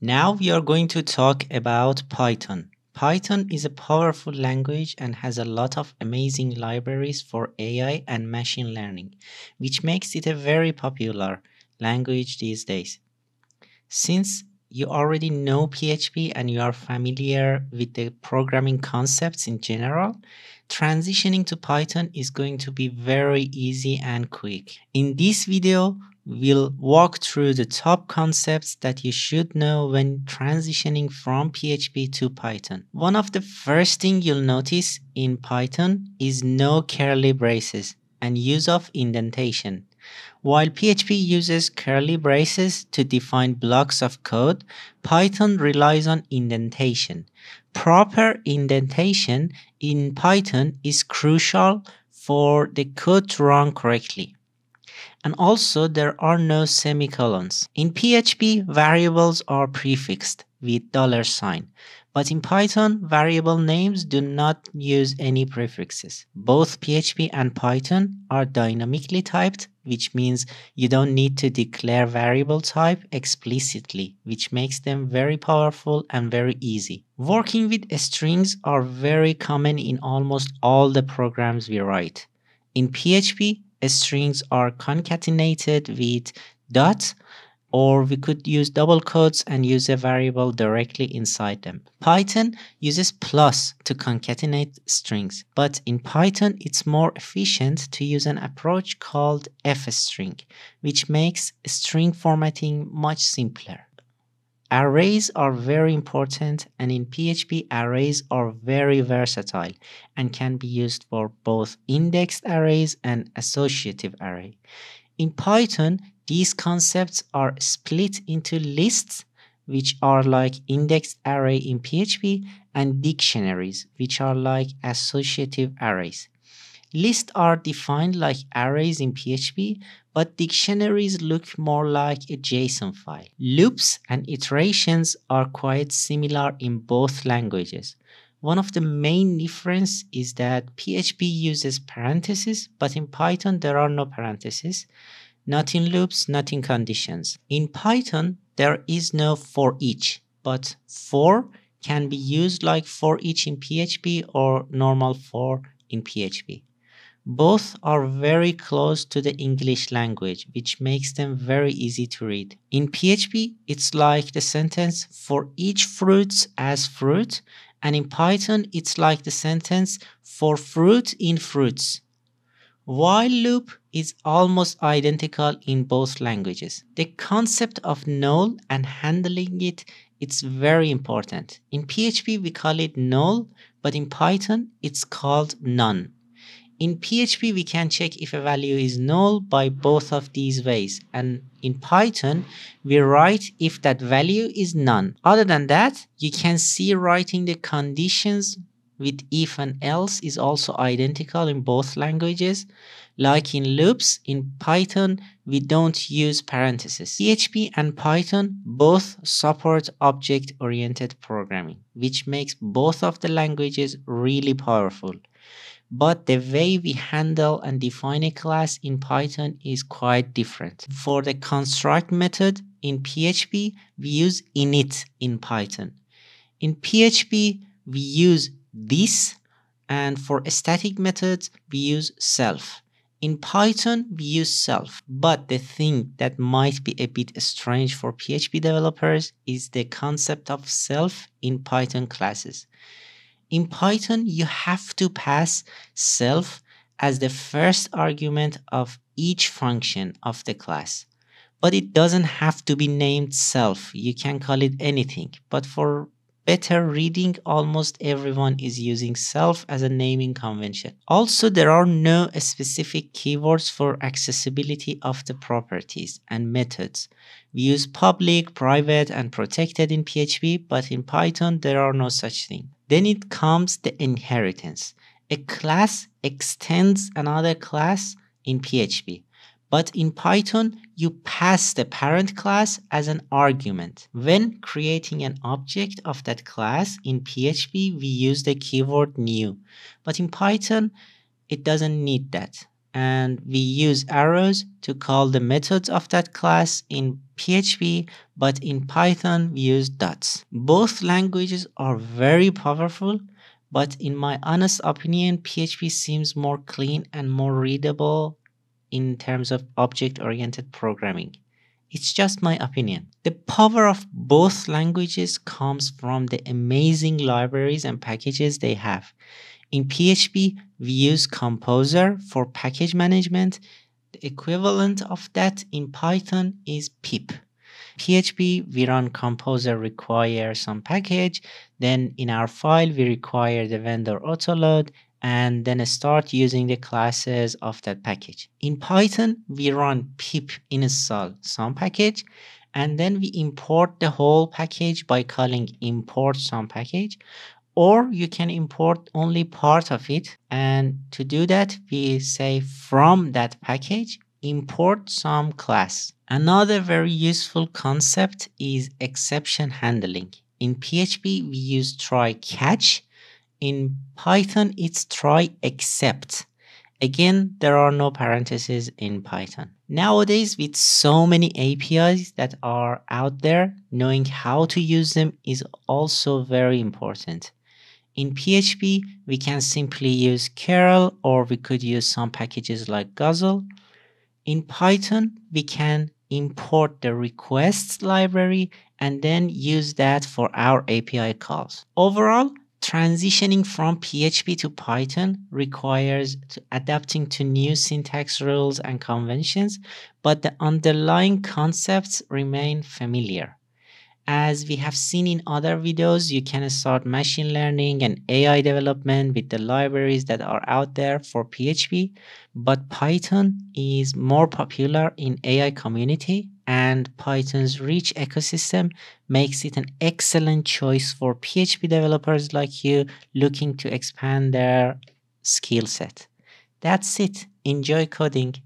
Now we are going to talk about Python. Python is a powerful language and has a lot of amazing libraries for AI and machine learning, which makes it a very popular language these days. Since you already know PHP and you are familiar with the programming concepts in general, transitioning to Python is going to be very easy and quick. In this video, we'll walk through the top concepts that you should know when transitioning from PHP to Python. One of the first thing you'll notice in Python is no curly braces and use of indentation. While PHP uses curly braces to define blocks of code, Python relies on indentation. Proper indentation in Python is crucial for the code to run correctly and also there are no semicolons. In PHP, variables are prefixed with dollar sign, but in Python, variable names do not use any prefixes. Both PHP and Python are dynamically typed, which means you don't need to declare variable type explicitly, which makes them very powerful and very easy. Working with strings are very common in almost all the programs we write. In PHP, strings are concatenated with dot or we could use double quotes and use a variable directly inside them. Python uses plus to concatenate strings, but in Python it's more efficient to use an approach called fstring, which makes string formatting much simpler. Arrays are very important and in PHP arrays are very versatile and can be used for both indexed arrays and associative array. In Python, these concepts are split into lists which are like indexed array in PHP and dictionaries which are like associative arrays. Lists are defined like arrays in PHP, but dictionaries look more like a JSON file. Loops and iterations are quite similar in both languages. One of the main difference is that PHP uses parentheses, but in Python there are no parentheses, not in loops, not in conditions. In Python, there is no for each, but for can be used like for each in PHP or normal for in PHP. Both are very close to the English language, which makes them very easy to read. In PHP, it's like the sentence for each fruits as fruit, and in Python, it's like the sentence for fruit in fruits. While loop is almost identical in both languages. The concept of null and handling it it's very important. In PHP we call it null, but in Python it's called none. In PHP, we can check if a value is null by both of these ways. And in Python, we write if that value is none. Other than that, you can see writing the conditions with if and else is also identical in both languages. Like in loops, in Python, we don't use parentheses. PHP and Python both support object-oriented programming, which makes both of the languages really powerful but the way we handle and define a class in Python is quite different. For the construct method in PHP, we use init in Python. In PHP, we use this, and for static methods, we use self. In Python, we use self, but the thing that might be a bit strange for PHP developers is the concept of self in Python classes. In Python, you have to pass self as the first argument of each function of the class. But it doesn't have to be named self. You can call it anything. But for better reading, almost everyone is using self as a naming convention. Also, there are no specific keywords for accessibility of the properties and methods. We use public, private, and protected in PHP, but in Python, there are no such thing. Then it comes the inheritance. A class extends another class in PHP. But in Python, you pass the parent class as an argument. When creating an object of that class in PHP, we use the keyword new. But in Python, it doesn't need that. And we use arrows to call the methods of that class in PHP, but in Python we use dots. Both languages are very powerful, but in my honest opinion, PHP seems more clean and more readable in terms of object-oriented programming. It's just my opinion. The power of both languages comes from the amazing libraries and packages they have. In PHP, we use Composer for package management. The equivalent of that in Python is pip. PHP, we run Composer require some package. Then in our file, we require the vendor autoload and then start using the classes of that package. In Python, we run pip install some package and then we import the whole package by calling import some package or you can import only part of it and to do that we say from that package import some class. Another very useful concept is exception handling. In PHP we use try catch in Python, it's try except. Again, there are no parentheses in Python. Nowadays, with so many APIs that are out there, knowing how to use them is also very important. In PHP, we can simply use curl or we could use some packages like Guzzle. In Python, we can import the requests library and then use that for our API calls. Overall, Transitioning from PHP to Python requires to adapting to new syntax rules and conventions, but the underlying concepts remain familiar. As we have seen in other videos, you can start machine learning and AI development with the libraries that are out there for PHP, but Python is more popular in AI community and Python's rich ecosystem makes it an excellent choice for PHP developers like you looking to expand their skill set. That's it. Enjoy coding.